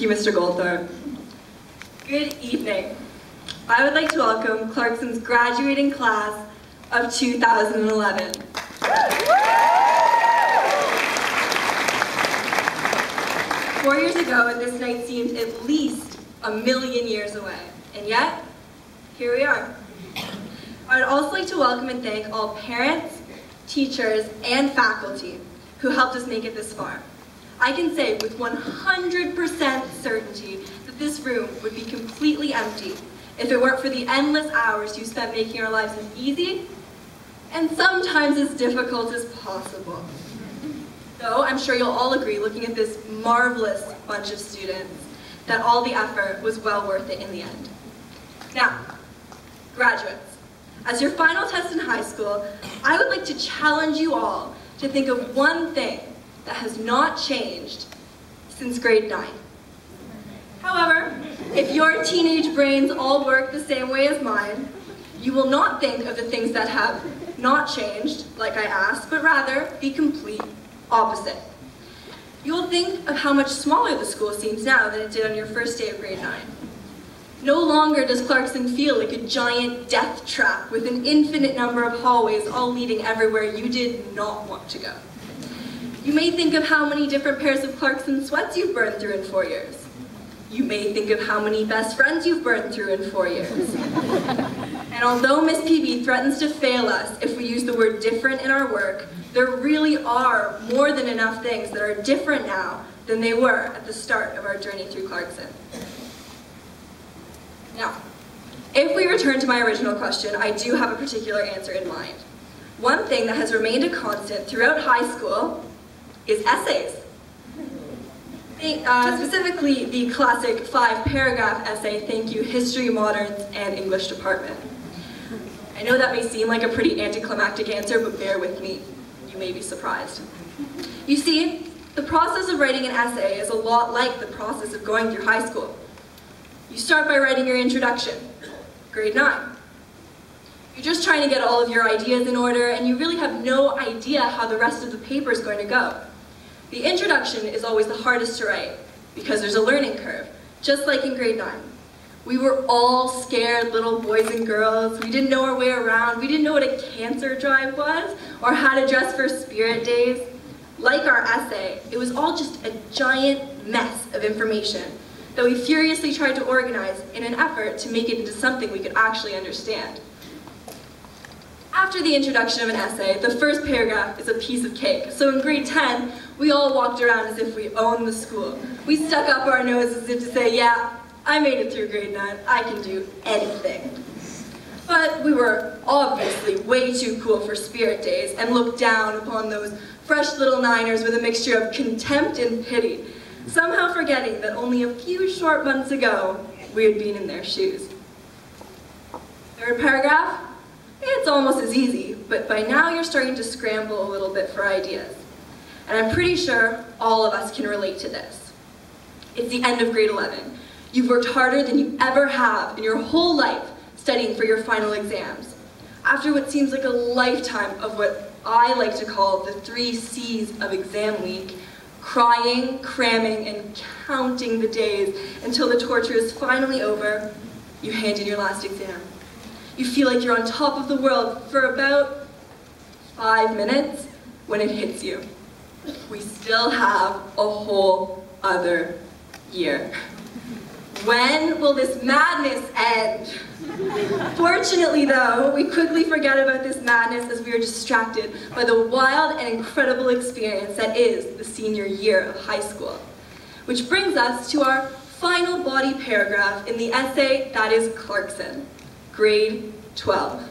You, Mr. Goldthorpe. Good evening. I would like to welcome Clarkson's graduating class of 2011. Four years ago, this night seemed at least a million years away, and yet, here we are. I would also like to welcome and thank all parents, teachers, and faculty who helped us make it this far. I can say with 100% certainty that this room would be completely empty if it weren't for the endless hours you spent making our lives as easy and sometimes as difficult as possible. Though I'm sure you'll all agree, looking at this marvelous bunch of students, that all the effort was well worth it in the end. Now, graduates, as your final test in high school, I would like to challenge you all to think of one thing that has not changed since grade 9. However, if your teenage brains all work the same way as mine, you will not think of the things that have not changed, like I asked, but rather the complete opposite. You will think of how much smaller the school seems now than it did on your first day of grade 9. No longer does Clarkson feel like a giant death trap with an infinite number of hallways all leading everywhere you did not want to go. You may think of how many different pairs of Clarkson sweats you've burned through in four years. You may think of how many best friends you've burned through in four years. and although Miss PB threatens to fail us if we use the word different in our work, there really are more than enough things that are different now than they were at the start of our journey through Clarkson. Now, if we return to my original question, I do have a particular answer in mind. One thing that has remained a constant throughout high school is essays. Uh, specifically, the classic five-paragraph essay, Thank You, History, Moderns, and English Department. I know that may seem like a pretty anticlimactic answer, but bear with me. You may be surprised. You see, the process of writing an essay is a lot like the process of going through high school. You start by writing your introduction, grade 9. You're just trying to get all of your ideas in order, and you really have no idea how the rest of the paper is going to go. The introduction is always the hardest to write because there's a learning curve, just like in grade 9. We were all scared little boys and girls. We didn't know our way around. We didn't know what a cancer drive was or how to dress for spirit days. Like our essay, it was all just a giant mess of information that we furiously tried to organize in an effort to make it into something we could actually understand. After the introduction of an essay, the first paragraph is a piece of cake. So in grade 10, we all walked around as if we owned the school. We stuck up our noses as if to say, yeah, I made it through grade 9, I can do anything. But we were obviously way too cool for spirit days and looked down upon those fresh little niners with a mixture of contempt and pity, somehow forgetting that only a few short months ago we had been in their shoes. Third paragraph, it's almost as easy, but by now you're starting to scramble a little bit for ideas. And I'm pretty sure all of us can relate to this. It's the end of grade 11. You've worked harder than you ever have in your whole life studying for your final exams. After what seems like a lifetime of what I like to call the three C's of exam week, crying, cramming, and counting the days until the torture is finally over, you hand in your last exam. You feel like you're on top of the world for about five minutes when it hits you we still have a whole other year. When will this madness end? Fortunately though, we quickly forget about this madness as we are distracted by the wild and incredible experience that is the senior year of high school. Which brings us to our final body paragraph in the essay that is Clarkson, grade 12.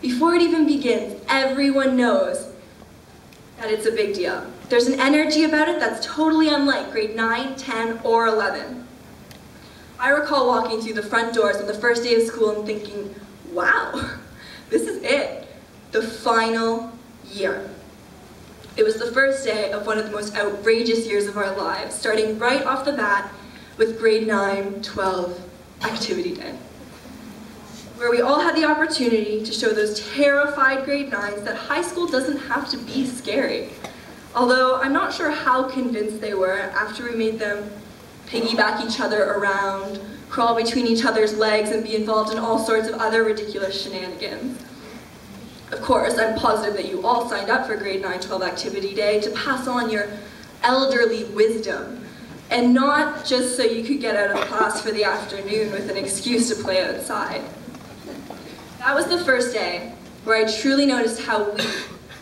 Before it even begins, everyone knows that it's a big deal. There's an energy about it that's totally unlike grade 9, 10, or 11. I recall walking through the front doors on the first day of school and thinking, wow, this is it, the final year. It was the first day of one of the most outrageous years of our lives, starting right off the bat with grade 9, 12 activity day where we all had the opportunity to show those terrified grade 9s that high school doesn't have to be scary. Although I'm not sure how convinced they were after we made them piggyback each other around, crawl between each other's legs, and be involved in all sorts of other ridiculous shenanigans. Of course, I'm positive that you all signed up for Grade 9-12 Activity Day to pass on your elderly wisdom, and not just so you could get out of class for the afternoon with an excuse to play outside. That was the first day where I truly noticed how we,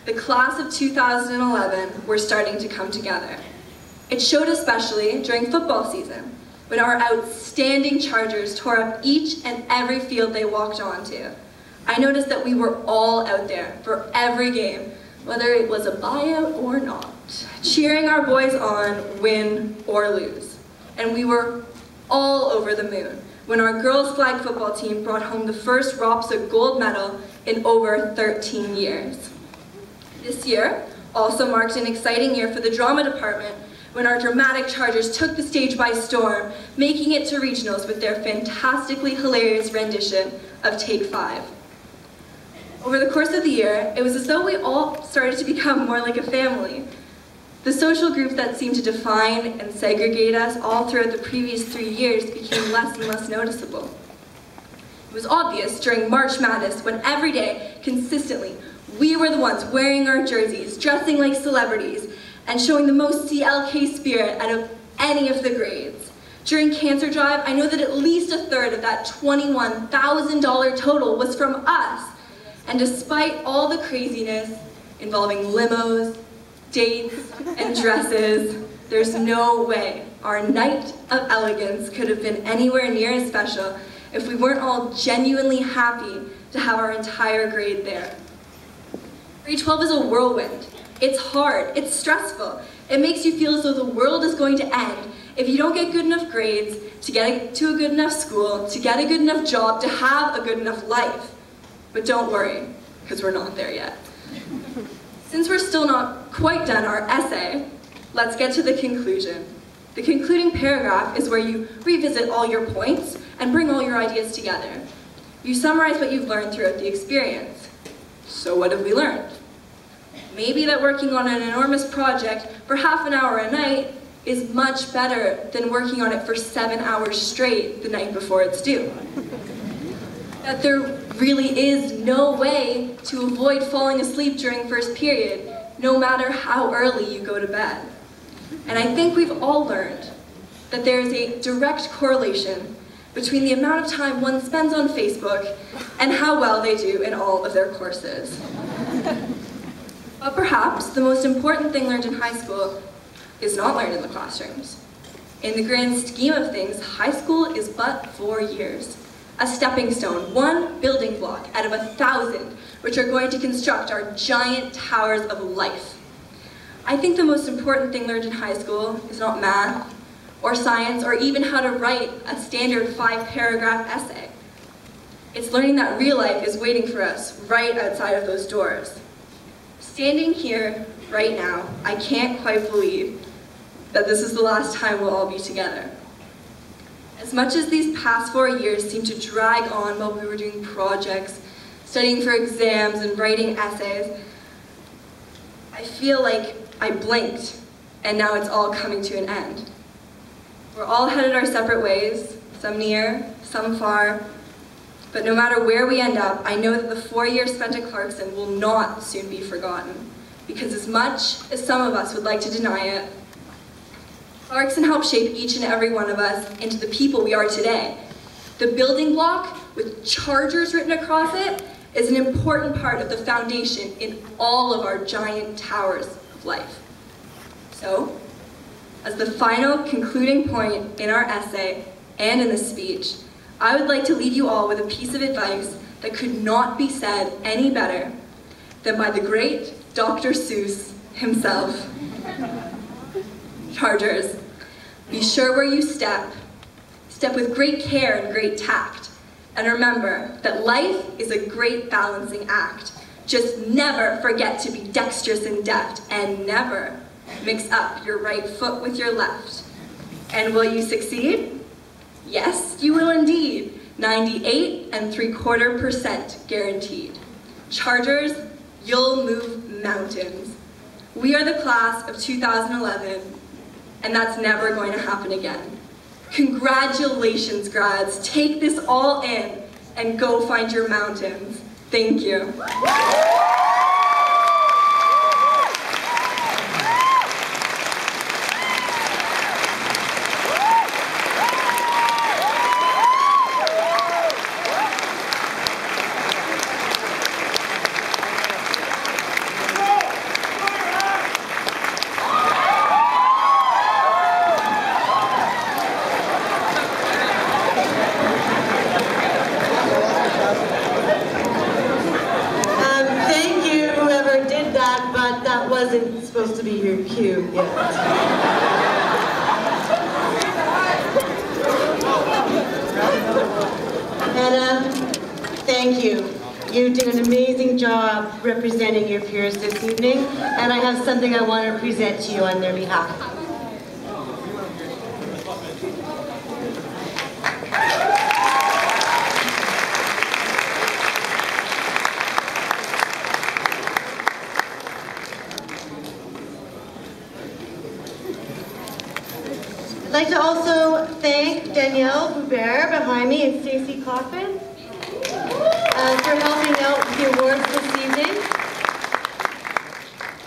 the class of 2011, were starting to come together. It showed especially during football season, when our outstanding Chargers tore up each and every field they walked onto. I noticed that we were all out there for every game, whether it was a buyout or not, cheering our boys on, win or lose. And we were all over the moon when our girls flag football team brought home the first ROPSA gold medal in over 13 years. This year also marked an exciting year for the drama department when our dramatic Chargers took the stage by storm, making it to regionals with their fantastically hilarious rendition of Take Five. Over the course of the year, it was as though we all started to become more like a family. The social groups that seemed to define and segregate us all throughout the previous three years became less and less noticeable. It was obvious during March Madness when every day, consistently, we were the ones wearing our jerseys, dressing like celebrities, and showing the most CLK spirit out of any of the grades. During Cancer Drive, I know that at least a third of that $21,000 total was from us, and despite all the craziness involving limos, dates, and dresses, there's no way our night of elegance could have been anywhere near as special if we weren't all genuinely happy to have our entire grade there. Grade 12 is a whirlwind. It's hard, it's stressful. It makes you feel as though the world is going to end if you don't get good enough grades to get to a good enough school, to get a good enough job, to have a good enough life. But don't worry, because we're not there yet. Since we're still not quite done our essay, let's get to the conclusion. The concluding paragraph is where you revisit all your points and bring all your ideas together. You summarize what you've learned throughout the experience. So what have we learned? Maybe that working on an enormous project for half an hour a night is much better than working on it for seven hours straight the night before it's due. That there really is no way to avoid falling asleep during first period, no matter how early you go to bed. And I think we've all learned that there is a direct correlation between the amount of time one spends on Facebook and how well they do in all of their courses. but perhaps the most important thing learned in high school is not learned in the classrooms. In the grand scheme of things, high school is but four years a stepping stone, one building block out of a thousand, which are going to construct our giant towers of life. I think the most important thing learned in high school is not math, or science, or even how to write a standard five paragraph essay. It's learning that real life is waiting for us right outside of those doors. Standing here right now, I can't quite believe that this is the last time we'll all be together. As much as these past four years seemed to drag on while we were doing projects, studying for exams, and writing essays, I feel like I blinked, and now it's all coming to an end. We're all headed our separate ways, some near, some far, but no matter where we end up, I know that the four years spent at Clarkson will not soon be forgotten, because as much as some of us would like to deny it, Clarkson helped shape each and every one of us into the people we are today. The building block with chargers written across it is an important part of the foundation in all of our giant towers of life. So, as the final concluding point in our essay and in the speech, I would like to leave you all with a piece of advice that could not be said any better than by the great Dr. Seuss himself. Chargers, be sure where you step. Step with great care and great tact. And remember that life is a great balancing act. Just never forget to be dexterous and deft, and never mix up your right foot with your left. And will you succeed? Yes, you will indeed. 98 and 3 quarter percent guaranteed. Chargers, you'll move mountains. We are the class of 2011 and that's never going to happen again. Congratulations, grads. Take this all in and go find your mountains. Thank you. Um, thank you, whoever did that, but that wasn't cue yet. Anna, thank you. You did an amazing job representing your peers this evening, and I have something I want to present to you on their behalf. Like to also thank Danielle Hubert behind me and Stacy Coffin uh, for helping out with the awards this evening.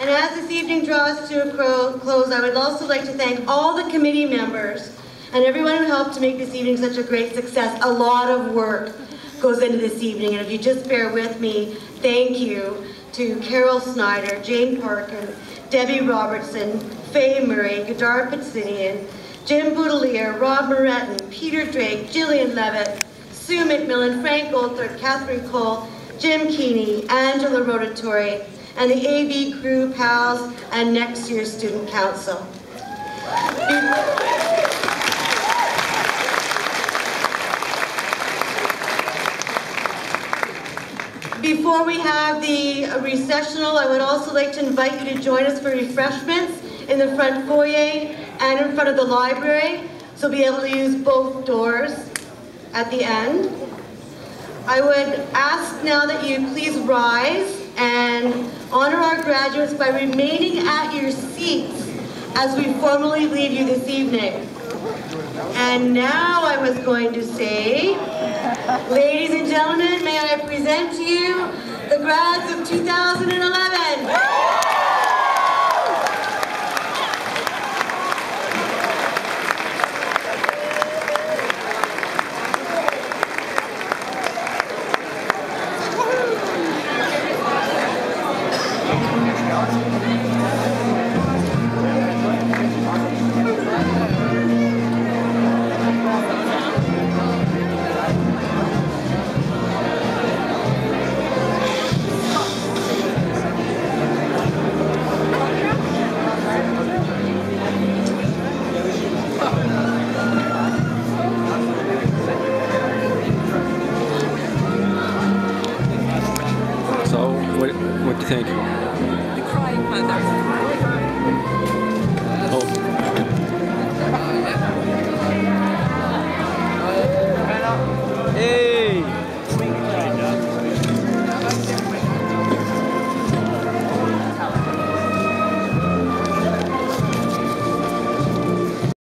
And as this evening draws to a close, I would also like to thank all the committee members and everyone who helped to make this evening such a great success. A lot of work goes into this evening, and if you just bear with me, thank you to Carol Snyder, Jane Parkin, Debbie Robertson, Faye Murray, Gadar Pitzinian, Jim Boudelier, Rob Moreton, Peter Drake, Gillian Levitt, Sue McMillan, Frank Goldthorpe, Catherine Cole, Jim Keeney, Angela Rotatori, and the AV crew, pals, and next year's student council. Before we have the recessional, I would also like to invite you to join us for refreshments in the front foyer and in front of the library. So be able to use both doors at the end. I would ask now that you please rise and honor our graduates by remaining at your seats as we formally leave you this evening. And now I was going to say, ladies and gentlemen, may I present to you the grads of 2011. What do you think?